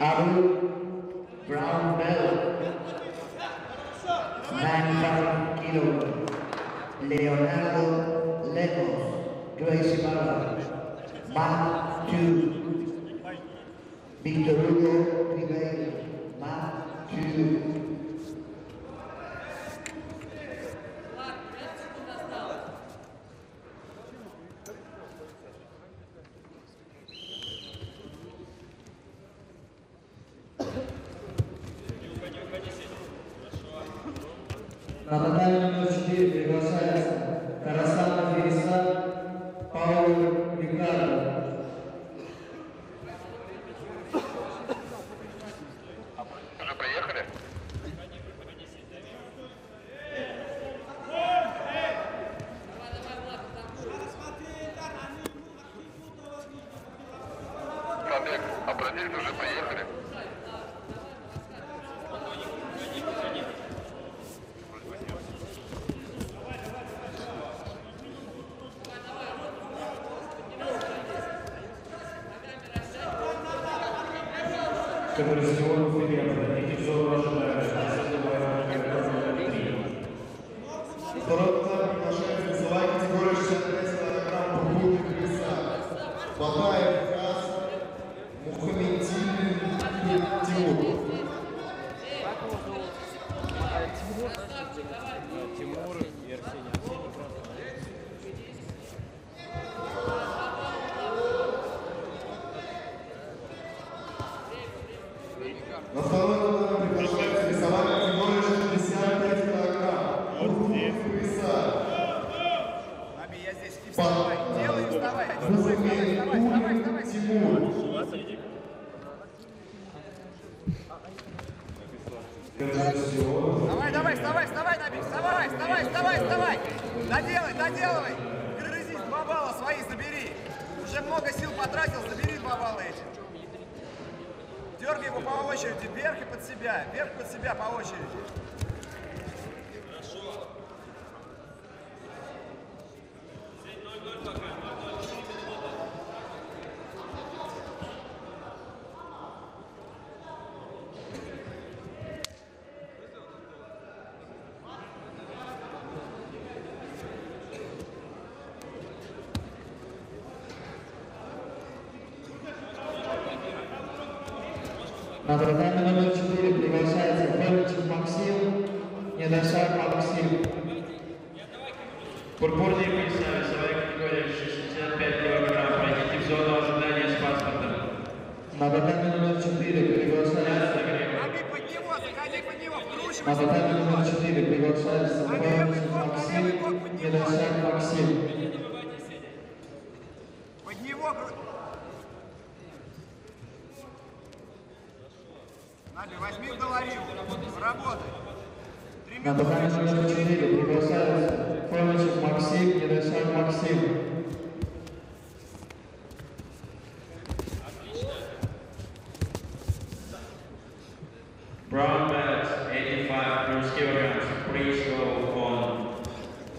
Abu Brown Bell, 95 kilo. Leonardo Lemos, Gracie Barra, Mark 2. Victor Hugo Ribeiro, Mark 2. На который сегодня вперед, и тяжело ожидает, Второй приглашается весовая категория 65 килограмм бургундный крыса. Бабаев Хас, Мухаммедин Тимур. Тимур и Арсений. Арсений просто. На второй номер приглашается весовая категория 65 килограмм. Бургундный крыса. Аби, я здесь. Не вставай. Делай, не вставай. Вставай, вставай, вставай, вставай, вставай. Тимур. Давай, давай, вставай, вставай, Наби, вставай, вставай, вставай, вставай. Доделай, доделывай. Грызись, два балла свои забери. Уже много сил потратил, забери два балла эти. Дергай его по очереди, вверх и под себя, вверх под себя по очереди. На татами номер 4 приглашается Фельдшер Максим, Недошак Максим. Пурпурные пояса, весовая категория 65 килограмм, пройдите в зону ожидания с паспортом. На татами номер 4 приглашается Аби, под него, заходи под него, На вкручивайся. татами номер 4 приглашается Фельдшер Максим, Недошак Максим. Под него. Возьми На минуты. татами номер 4 приглашается Фельдшер Максим, Недошак Максим. Brown belt, 85 plus kilograms, on.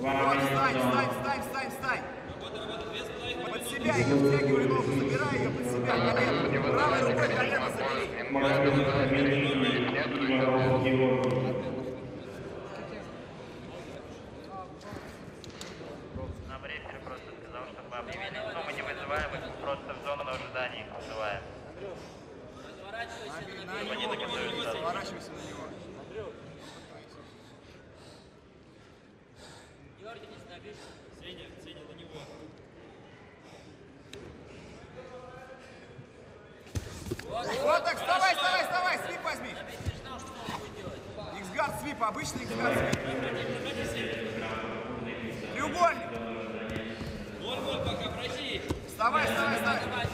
Minute встань, встань, встань, встань. Под себя ее втягивай ногу, забирай ее под себя, колено. Правой рукой колено забери. Магомед Хамидин, Иванов Георгий. Нам рефери просто сказал, чтобы мы объявили сумму не вызываем, их просто в зону ожидания их вызываем. Наби, на него, сворачивайся на него. Вот так, вставай, вставай, вставай, свип возьми. Иксгард свип, обычный иксгард свип. Треугольник. Вставай, вставай, вставай.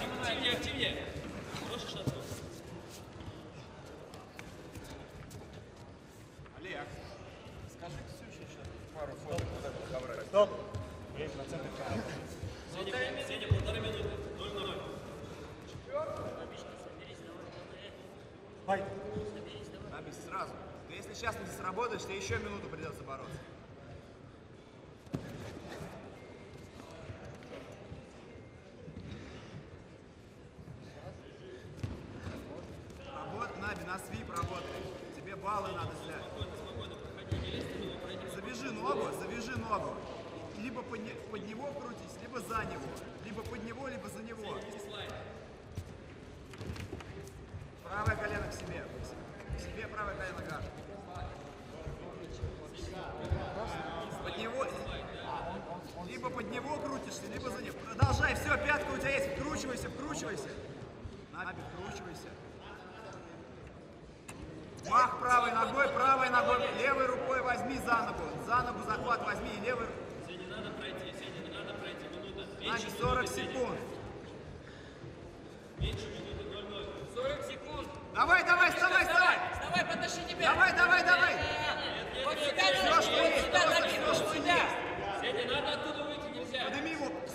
Олег, скажи Ксюше сейчас пару фоток вот этого ковра. Стоп. Наби, сразу. Если сейчас не сработаешь, тебе еще минуту придется бороться. А Наби, на свип работает. Тебе баллы надо слять. Завяжи ногу, завяжи ногу. Либо под, него крутись, либо за него. Либо под него, либо за него. Либо за него. Продолжай, все, пятка у тебя есть. Вкручивайся, вкручивайся. Наби, вкручивайся. Мах правой ногой, правой ногой, левой рукой возьми за ногу. За ногу захват возьми и левой. Наби, 40 секунд.